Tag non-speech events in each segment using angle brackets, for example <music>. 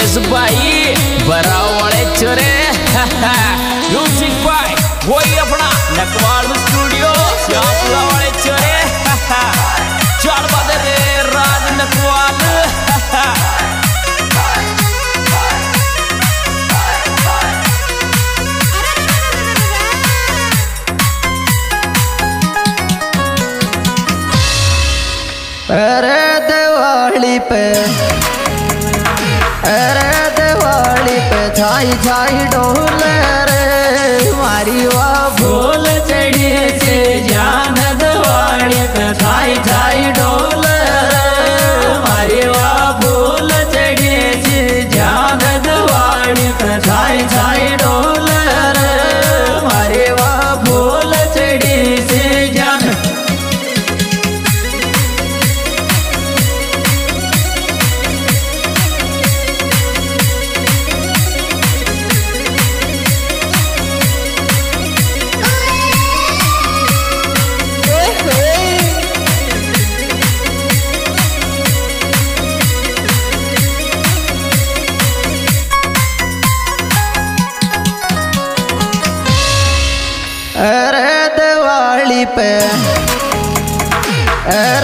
मुकेश भाई बरा वाले चोरे। <laughs> म्यूज़िक बाय वही अपना नकवाल स्टूडियो श्यामपुरा वाले चोरे <laughs> चार बदले राज नकवाल अरे दिवाली पे अरे दिवाली पे छाई छाई डोले रे मारी वाह। अरे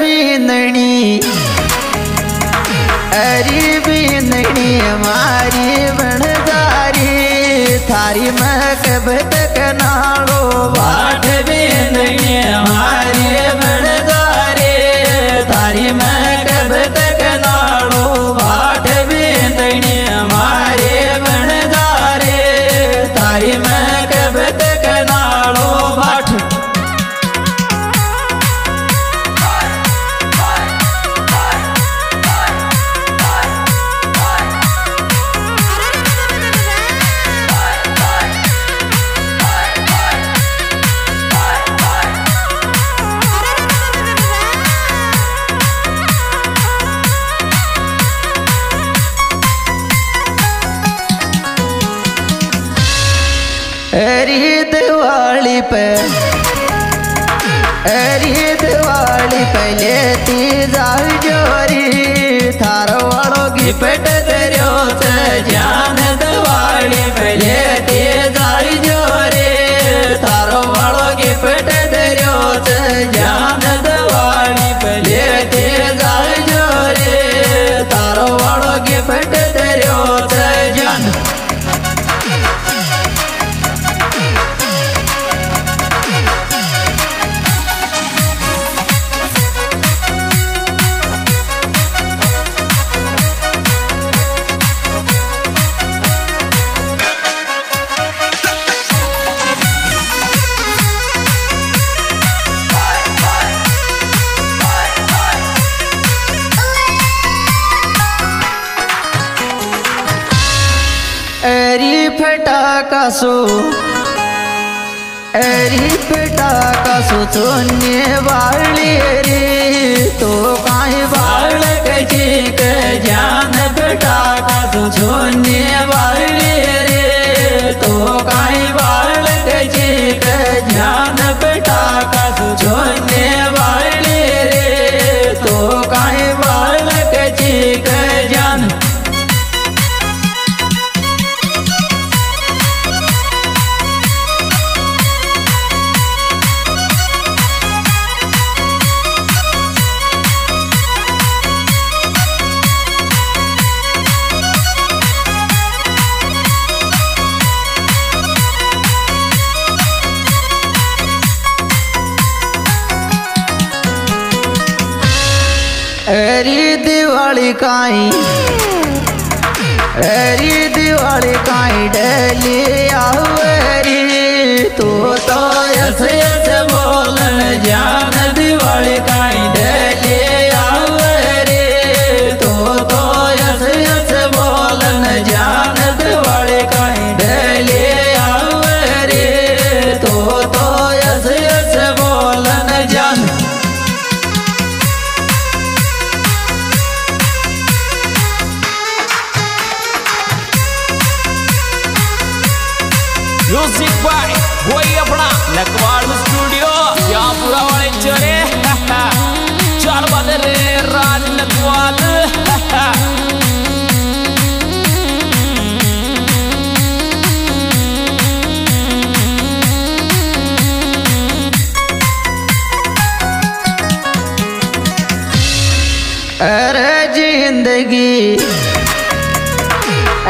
बीनणी अरे बीनणी मारी बनदारी थारी महकब तक नाड़ो बाट बेनगे हमारे दिवाली पे। अरे दिवाली पे लेती जाल जोरी। थारो वालों की पेट तेरो से जान दिवाली पहले ते जाल जोरे। तारो वालों की पेट अरे कसो सो बेटा कसो सोने वाली रे। तो कहीं बाल कची के जान बेटा का तू छोने वाले रे। तो काई बाल कची के जान बेटा दिवाली काई। अरी दिवाली काई डली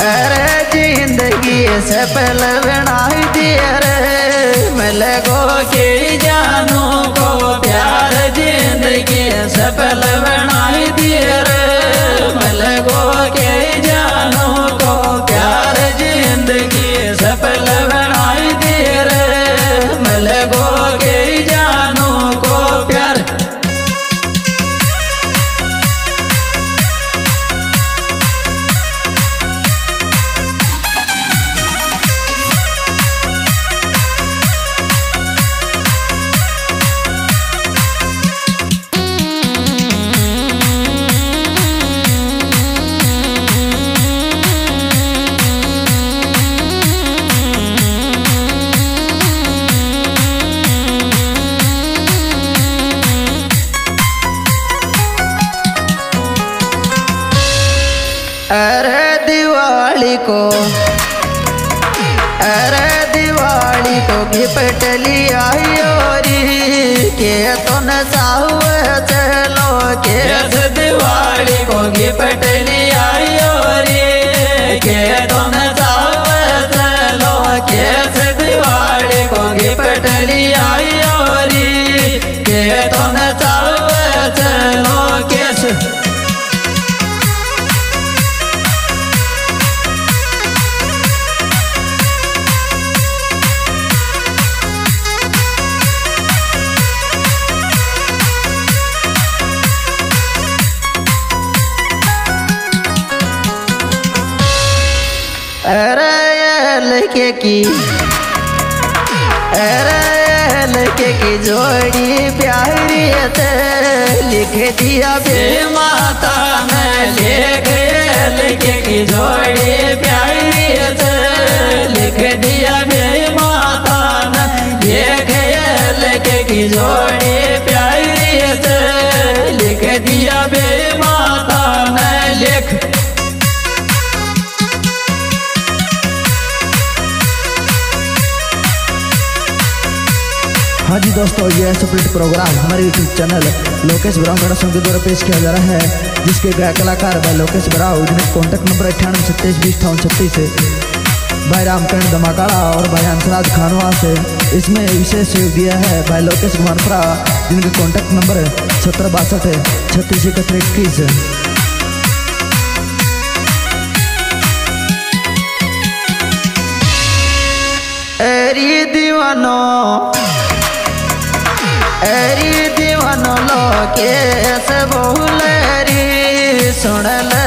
अरे ज़िंदगी सफल बनाई दी अरे मलगो को जानू को प्यार। ज़िंदगी सफल बनाई दी रे मलगो को अरे दिवाली को, अरे दिवाली को गिफ्ट लिया री के तो न साहुए चलो के। दिवाली को गिफ्ट लिया रे के तुम सब चलो केस दिवाली को गिफ्ट लिया रे के तुम सब चलो केस लड़के की। अरे लड़के की जोड़ी प्यारी से लिख दिया बे माता ने, लिख लिख की जोड़ी प्यारी से लिख दिया बे माता ने, लिख लिख की जोड़ी प्यारी से लिख दिया बे माता ने, लिख हाँ जी दोस्तों, ये सपरेट प्रोग्राम हमारे YouTube channel Lokesh brown production के द्वारा पेश किया जा रहा है, जिसके गायक कलाकार भाई लोकेश ब्राउ जिनका कॉन्टैक्ट नंबर अट्ठानवे सत्ताईस बीस अठावन छत्तीस भाई रामकरण धमाकाड़ा और भाई हंसराज खानवा से इसमें विशेष सहयोग दिया है भाई लोकेश कुमार प्रा जिनका कॉन्टैक्ट नंबर सत्रह बासठ छत्तीस इकहत्तर इक्कीस दीवानो अरे दीवन लोके से सुनल री सुन ले